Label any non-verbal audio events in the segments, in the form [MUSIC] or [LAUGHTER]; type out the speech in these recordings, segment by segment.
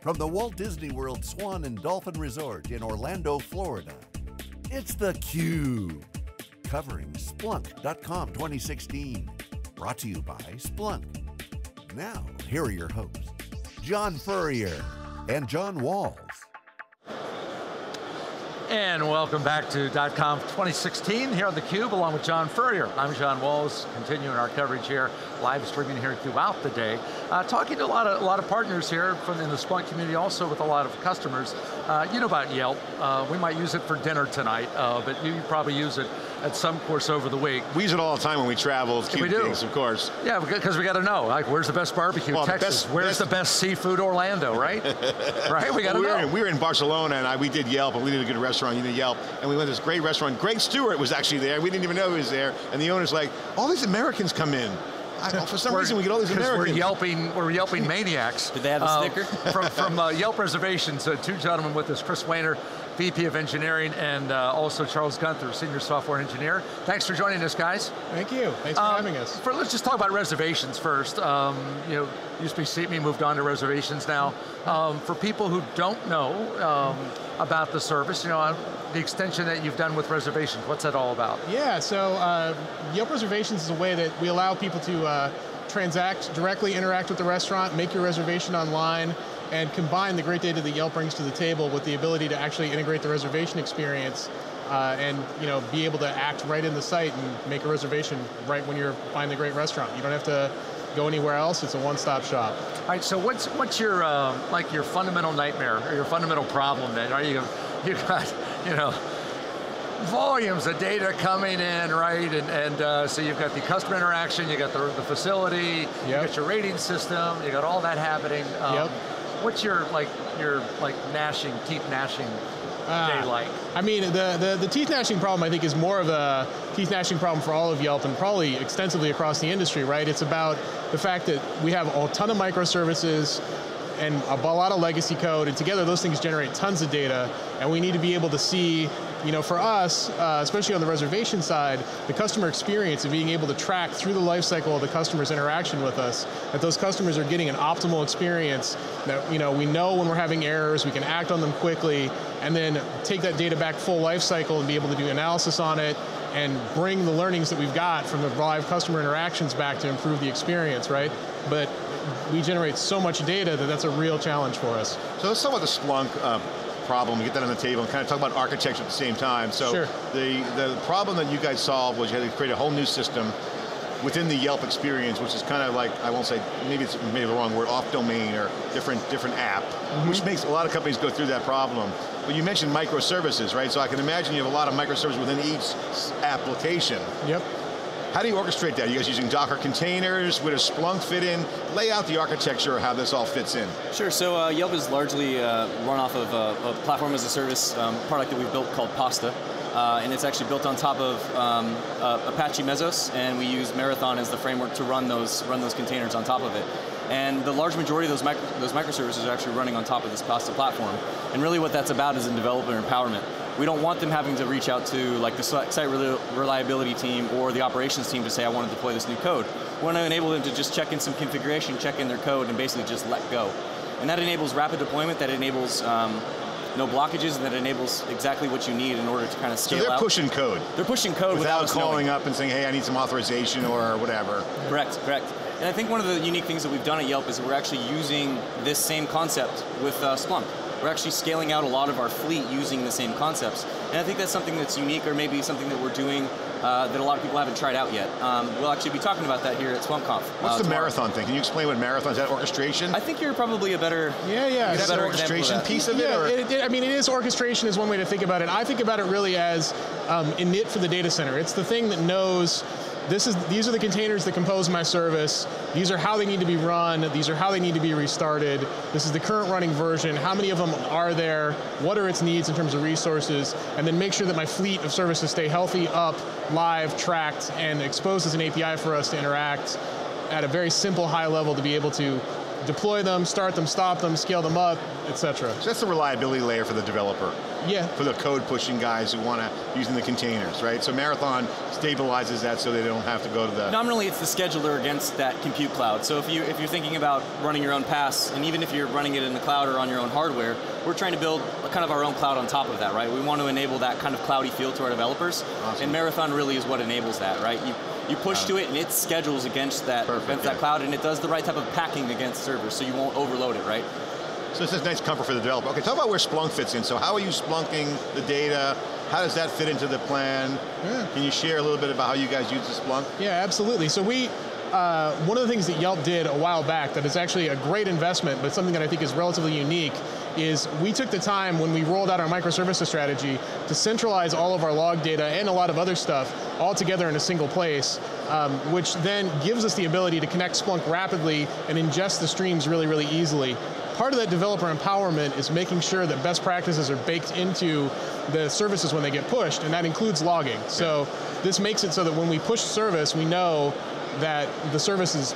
From the Walt Disney World Swan and Dolphin Resort in Orlando, Florida, it's theCUBE. Covering Splunk.conf 2016. Brought to you by Splunk. Now, here are your hosts, John Furrier and John Walls. And welcome back to .conf 2016 here on theCUBE along with John Furrier. I'm John Walls, continuing our coverage here, live streaming here throughout the day. Uh, talking to a lot of a lot of partners here from in the Splunk community, also with a lot of customers. Uh, you know about Yelp, uh, we might use it for dinner tonight, uh, but you probably use it at some course over the week. We use it all the time when we travel, we do. Things, of course. Yeah, because we got to know, like, where's the best barbecue well, Texas? Best, where's best, the best seafood Orlando, right? [LAUGHS] right, we got to well, we know. Were in, we were in Barcelona and I, we did Yelp and we did a good restaurant, you did Yelp, and we went to this great restaurant. Greg Stewart was actually there, we didn't even know he was there, and the owner's like, all these Americans come in. I, for some reason we get all these Americans. We're yelping, we're yelping maniacs. Did they have a uh, sticker? from from uh, [LAUGHS] Yelp reservations, uh, two gentlemen with us, Kris Wehner, VP of Engineering, and uh, also Charles Guenther, Senior Software Engineer. Thanks for joining us, guys. Thank you, thanks for um, having us. For, let's just talk about reservations first. Um, you know, used to be SeatMe, moved on to reservations now. Um, for people who don't know um, about the service, you know, the extension that you've done with reservations, what's that all about? Yeah, so uh, Yelp reservations is a way that we allow people to uh, transact, directly interact with the restaurant, make your reservation online, and combine the great data that Yelp brings to the table with the ability to actually integrate the reservation experience uh, and you know, be able to act right in the site and make a reservation right when you're finding a great restaurant. You don't have to go anywhere else, it's a one-stop shop. All right, so what's what's your uh, like your fundamental nightmare or your fundamental problem then? Are you you got you know volumes of data coming in, right? And, and uh, so you've got the customer interaction, you got the, the facility, yep. you got your rating system, you got all that happening. Um, yep. What's your like your like gnashing, teeth gnashing uh, like? I mean, the, the, the teeth gnashing problem I think is more of a teeth gnashing problem for all of Yelp and probably extensively across the industry, right? It's about the fact that we have a ton of microservices and a lot of legacy code, and together those things generate tons of data, and we need to be able to see you know, for us, uh, especially on the reservation side, the customer experience of being able to track through the life cycle of the customer's interaction with us, that those customers are getting an optimal experience, that you know, we know when we're having errors, we can act on them quickly, and then take that data back full life cycle and be able to do analysis on it, and bring the learnings that we've got from the live customer interactions back to improve the experience, right? But we generate so much data that that's a real challenge for us. So let's talk about the Splunk uh, problem, get that on the table, and kind of talk about architecture at the same time. So sure. the, the problem that you guys solved was you had to create a whole new system within the Yelp experience, which is kind of like, I won't say, maybe it's maybe the wrong word, off domain or different different app, mm -hmm. which makes a lot of companies go through that problem. But you mentioned microservices, right? So I can imagine you have a lot of microservices within each application. Yep. How do you orchestrate that? Are you guys using Docker containers? Where does Splunk fit in? Lay out the architecture of how this all fits in. Sure, so uh, Yelp is largely uh, run off of a, a, platform as a service um, product that we've built called PaaSTA. Uh, and it's actually built on top of um, Apache Mesos, and we use Marathon as the framework to run those, run those containers on top of it. And the large majority of those, micro, those microservices are actually running on top of this PaaSTA platform. And really what that's about is in developer empowerment we don't want them having to reach out to like the site reliability team or the operations team to say, I want to deploy this new code. We want to enable them to just check in some configuration, check in their code, and basically just let go. And that enables rapid deployment, that enables um, no blockages, and that enables exactly what you need in order to kind of scale So they're out. pushing code. They're pushing code without, without calling up and saying, hey, I need some authorization or whatever. Correct, correct. And I think one of the unique things that we've done at Yelp is that we're actually using this same concept with uh, Splunk. We're actually scaling out a lot of our fleet using the same concepts. And I think that's something that's unique or maybe something that we're doing uh, that a lot of people haven't tried out yet. Um, we'll actually be talking about that here at SplunkConf. What's uh, the marathon thing? Can you explain what marathon is? That orchestration? I think you're probably a better yeah yeah is that better orchestration of piece of it. Yeah, it, it, I mean it is orchestration is one way to think about it. I think about it really as um, init for the data center. It's the thing that knows this is, these are the containers that compose my service. These are how they need to be run. These are how they need to be restarted. This is the current running version. How many of them are there? What are its needs in terms of resources? And then make sure that my fleet of services stay healthy, up, live, tracked, and exposed as an API for us to interact at a very simple high level to be able to deploy them, start them, stop them, scale them up, etc. So that's the reliability layer for the developer. Yeah. For the code pushing guys who want to using the containers, right? So Marathon stabilizes that so they don't have to go to the. Nominally, it's the scheduler against that compute cloud. So if you if you're thinking about running your own PaaS, and even if you're running it in the cloud or on your own hardware, we're trying to build kind of our own cloud on top of that, right? We want to enable that kind of cloudy feel to our developers, awesome. and Marathon really is what enables that, right? You you push to it and it schedules against that Perfect, against yeah. that cloud, and it does the right type of packing against servers, so you won't overload it, right? So this is nice comfort for the developer. Okay, talk about where Splunk fits in. So how are you splunking the data? How does that fit into the plan? Yeah. Can you share a little bit about how you guys use the Splunk? Yeah, absolutely. So we, uh, one of the things that Yelp did a while back that is actually a great investment, but something that I think is relatively unique, is we took the time when we rolled out our microservices strategy to centralize all of our log data and a lot of other stuff all together in a single place, um, which then gives us the ability to connect Splunk rapidly and ingest the streams really, really easily. Part of that developer empowerment is making sure that best practices are baked into the services when they get pushed, and that includes logging. So this makes it so that when we push service, we know that the service is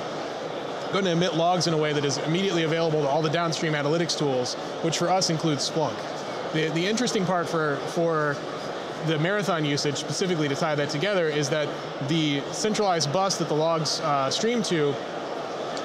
going to emit logs in a way that is immediately available to all the downstream analytics tools, which for us includes Splunk. The, the interesting part for, for the Marathon usage, specifically to tie that together, is that the centralized bus that the logs uh, stream to,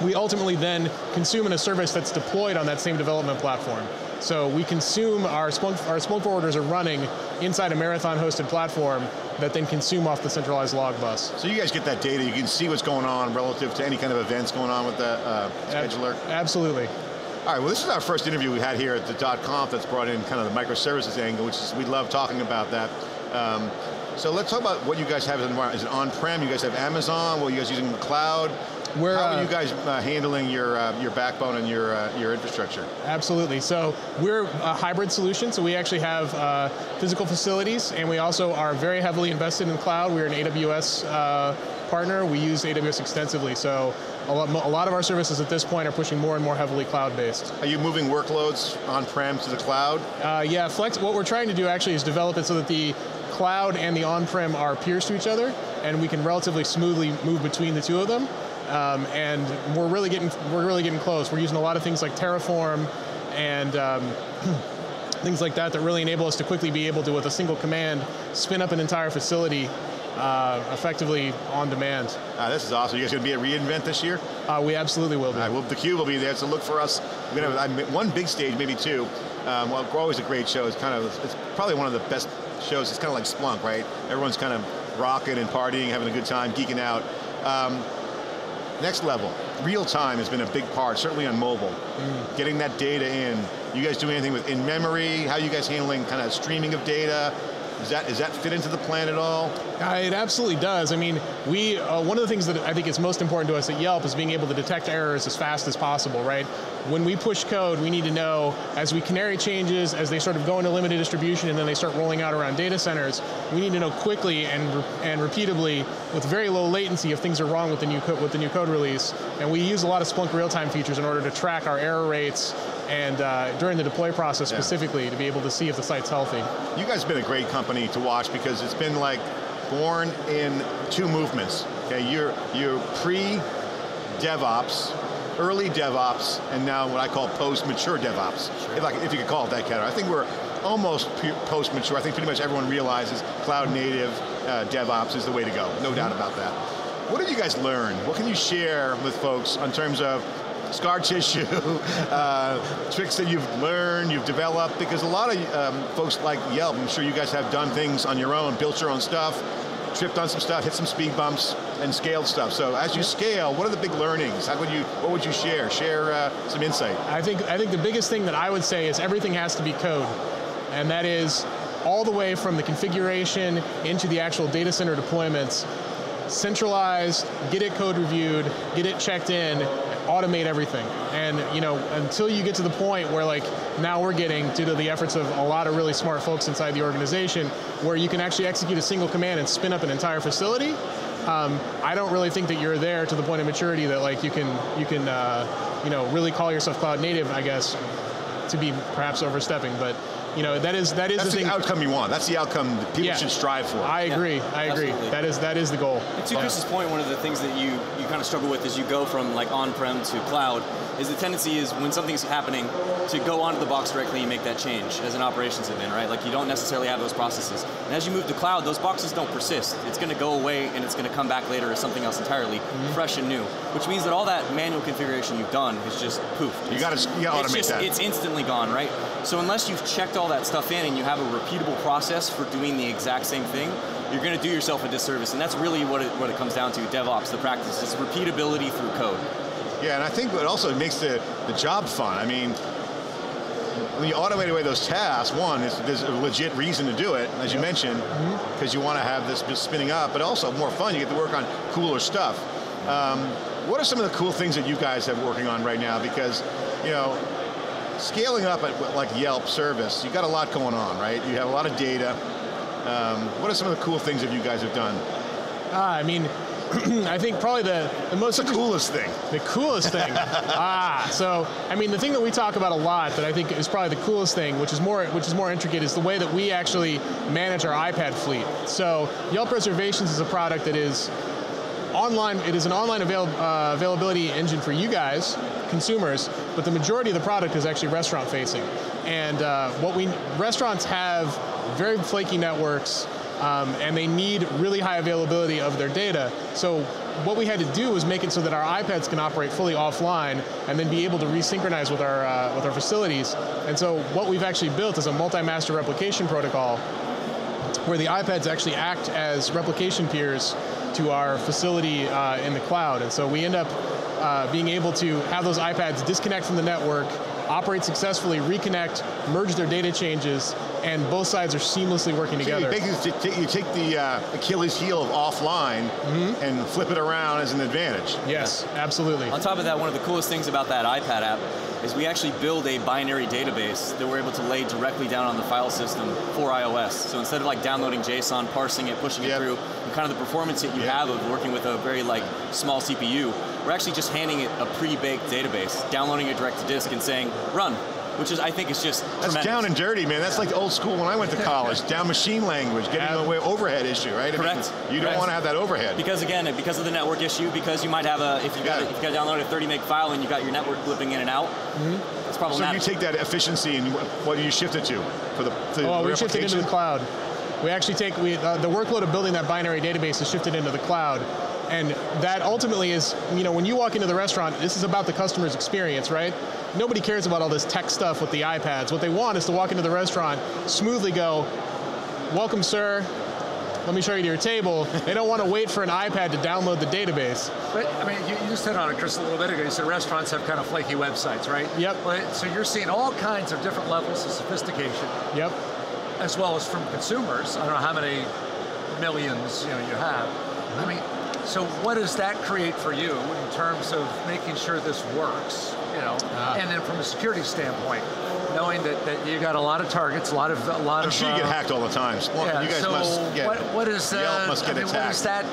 we ultimately then consume in a service that's deployed on that same development platform. So we consume our Splunk, our Splunk forwarders are running inside a Marathon hosted platform that then consume off the centralized log bus. So you guys get that data, you can see what's going on relative to any kind of events going on with the uh, scheduler? Absolutely. All right, well this is our first interview we had here at the dot .conf that's brought in kind of the microservices angle, which is, we love talking about that. Um, so let's talk about what you guys have as an environment. Is it on-prem? You guys have Amazon? What you guys using the cloud? We're, How are uh, you guys uh, handling your uh, your backbone and your your infrastructure? Absolutely. So we're a hybrid solution. So we actually have uh, physical facilities, and we also are very heavily invested in cloud. We're an AWS uh, partner. We use AWS extensively. So a lot, a lot of our services at this point are pushing more and more heavily cloud-based. Are you moving workloads on-prem to the cloud? Uh, yeah, Flex. What we're trying to do actually is develop it so that the cloud and the on-prem are peers to each other, and we can relatively smoothly move between the two of them. Um, and we're really getting we're really getting close. We're using a lot of things like Terraform and um, [CLEARS THROAT] things like that that really enable us to quickly be able to, with a single command, spin up an entire facility uh, effectively on demand. Uh, this is awesome. You guys going to be at reInvent this year? Uh, we absolutely will be. Right, well, the Cube will be there, so look for us. We're going to have one big stage, maybe two. Um, well, we're always a great show. It's kind of, it's probably one of the best shows. It's kind of like Splunk, right? Everyone's kind of rocking and partying, having a good time, geeking out. Um, next level, real time has been a big part, certainly on mobile. Mm. Getting that data in. You guys do anything with in memory? How are you guys handling kind of streaming of data? Is that, is that fit into the plan at all? Uh, it absolutely does. I mean, we uh, one of the things that I think is most important to us at Yelp is being able to detect errors as fast as possible, right? When we push code, we need to know as we canary changes, as they sort of go into limited distribution and then they start rolling out around data centers, we need to know quickly and re- and repeatably with very low latency if things are wrong with the new with the new code release. And we use a lot of Splunk real-time features in order to track our error rates and uh, during the deploy process Yeah. specifically to be able to see if the site's healthy. You guys have been a great company to watch because it's been like born in two movements. Okay, you're you're pre DevOps, early DevOps, and now what I call post-mature DevOps, if, I, if you could call it that category. I think we're almost post-mature. I think pretty much everyone realizes cloud native uh, DevOps is the way to go, no doubt about that. What did you guys learn? What can you share with folks in terms of scar tissue, [LAUGHS] uh, tricks that you've learned, you've developed, because a lot of um, folks like Yelp, I'm sure you guys have done things on your own, built your own stuff, tripped on some stuff, hit some speed bumps, and scaled stuff. So as you scale, what are the big learnings? How would you, what would you share? Share uh, some insight. I think I think the biggest thing that I would say is everything has to be code, and that is all the way from the configuration into the actual data center deployments, centralized, get it code reviewed, get it checked in, automate everything. And you know, until you get to the point where like now we're getting due to the efforts of a lot of really smart folks inside the organization, where you can actually execute a single command and spin up an entire facility. Um, I don't really think that you're there to the point of maturity that like you can you can uh, you know really call yourself cloud native. I guess to be perhaps overstepping, but you know that is that is That's the the, outcome you want. That's the outcome that people Yeah. should strive for. I Yeah, agree. I agree. absolutely. That is that is the goal. And to Kris's point, one of the things that you, you kind of struggle with as you go from like on-prem to cloud is the tendency is when something's happening to go onto the box directly and make that change as an operations admin, right? Like you don't necessarily have those processes. And as you move to cloud, those boxes don't persist. It's going to go away and it's going to come back later as something else entirely mm-hmm. fresh and new, which means that all that manual configuration you've done is just poof. You gotta- you gotta it's automate just, that. It's instantly gone, right? So unless you've checked all that stuff in and you have a repeatable process for doing the exact same thing, you're going to do yourself a disservice. And that's really what it, what it comes down to, DevOps, the practice. It's repeatability through code. Yeah, and I think it also makes the, the job fun. I mean, when you automate away those tasks, one, is, there's a legit reason to do it, as you mentioned, Mm-hmm. because you want to have this spinning up, but also more fun. You get to work on cooler stuff. Um, what are some of the cool things that you guys have working on right now? Because, you know, scaling up at like Yelp service, you got a lot going on, right? You have a lot of data. Um, what are some of the cool things that you guys have done? Ah, I mean, [CLEARS THROAT] I think probably the, the most the coolest thing? The coolest thing. [LAUGHS] ah, so I mean, the thing that we talk about a lot that I think is probably the coolest thing, which is more which is more intricate, is the way that we actually manage our iPad fleet. So Yelp Reservations is a product that is online. It is an online avail, uh, availability engine for you guys, consumers, but the majority of the product is actually restaurant facing. And uh, what we restaurants have very flaky networks. Um, and they need really high availability of their data. So what we had to do was make it so that our iPads can operate fully offline and then be able to resynchronize with our uh, with our facilities. And so what we've actually built is a multi-master replication protocol where the iPads actually act as replication peers to our facility uh, in the cloud. And so we end up uh, being able to have those iPads disconnect from the network, operate successfully, reconnect, merge their data changes, and both sides are seamlessly working So together. you, basically t- t- you take the uh, Achilles heel of offline Mm-hmm. and flip it around as an advantage. Yes, absolutely. On top of that, one of the coolest things about that iPad app is we actually build a binary database that we're able to lay directly down on the file system for iOS. So instead of like downloading JSON, parsing it, pushing Yep. it through, and kind of the performance that you Yep. have of working with a very like small CPU, we're actually just handing it a pre-baked database, downloading it direct to disk and saying run, which is I think is just That's tremendous. down and dirty, man. That's like old school when I went to college. [LAUGHS] down machine language, getting Yeah. away overhead issue, right? I mean, Correct. you don't want to have that overhead. Because again, because of the network issue, because you might have a if you got Yeah. if you got to download a 30 meg file and you've got your network flipping in and out, it's probably so you take that efficiency and what, what do you shift it to for the, for Oh, the we shifted into the cloud. We actually take we, uh, the workload of building that binary database is shifted into the cloud, and that ultimately is you know when you walk into the restaurant, this is about the customer's experience, right? Nobody cares about all this tech stuff with the iPads. What they want is to walk into the restaurant, smoothly go, "Welcome, sir. Let me show you to your table." They don't want to wait for an iPad to download the database. But I mean, you, you just hit on it, Kris, a little bit ago. You said restaurants have kind of flaky websites, right? Yep. But, so you're seeing all kinds of different levels of sophistication, Yep. as well as from consumers. I don't know how many millions you know you have. I mean, so what does that create for you in terms of making sure this works? You know, Ah. and then from a security standpoint, knowing that, that you got a lot of targets, a lot of a lot I'm of. sure you get uh, hacked all the time. Splunk, Yeah, you guys so must get what, what is uh, must I mean, what attacked. does that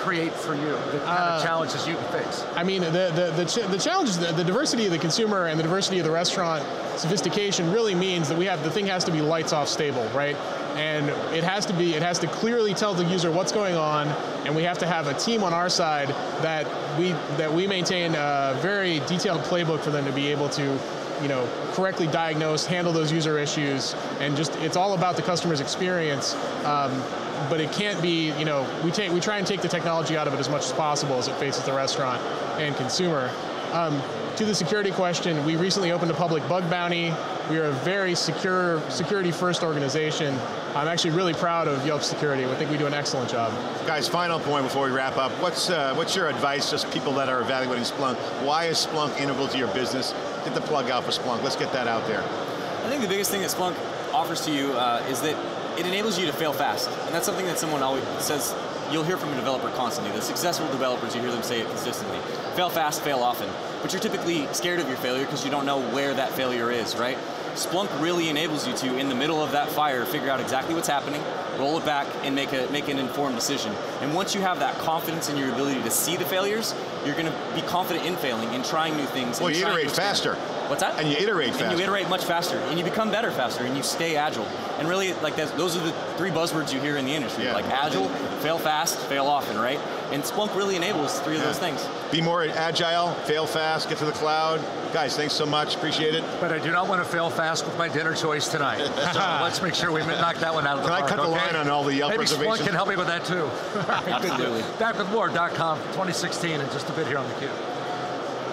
create for you? The kind Uh, of challenges you can face. I mean, the the the, ch- the challenge is the, the diversity of the consumer and the diversity of the restaurant sophistication really means that we have the thing has to be lights off stable, right? And it has to be it has to clearly tell the user what's going on, and we have to have a team on our side that we that we maintain a very detailed playbook for them to be able to you know correctly diagnose handle those user issues and just it's all about the customer's experience. Um, but it can't be you know we take we try and take the technology out of it as much as possible as it faces the restaurant and consumer um, to the security question we recently opened a public bug bounty we are a very secure security first organization i'm actually really proud of yelp security i think we do an excellent job Guys, final point before we wrap up. What's uh, what's your advice, just people that are evaluating Splunk? Why is Splunk integral to your business? Get the plug out for Splunk. Let's get that out there. I think the biggest thing that Splunk offers to you uh, is that it enables you to fail fast, and that's something that someone always says. You'll hear from a developer constantly. The successful developers, you hear them say it consistently: fail fast, fail often. But you're typically scared of your failure because you don't know where that failure is, right? Splunk really enables you to, in the middle of that fire, figure out exactly what's happening, roll it back, and make a make an informed decision. And once you have that confidence in your ability to see the failures, you're going to be confident in failing, in trying new things. Well, and you iterate faster. What's that? And you iterate faster. And you iterate much faster, and you become better faster, and you stay agile. And really, like that's, those are the three buzzwords you hear in the industry, Yeah. like agile, fail fast, fail often, right? And Splunk really enables three of those things. Be more agile, fail fast, get to the cloud. Guys, thanks so much, appreciate it. But I do not want to fail fast with my dinner choice tonight. [LAUGHS] so let's make sure we knock that one out of the Can I park. cut the okay? line on all the Yelp Maybe Splunk can help me with that too. All right, [LAUGHS] good deal. Absolutely. Back with more .conf 2016 in just a bit here on theCUBE.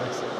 Excellent.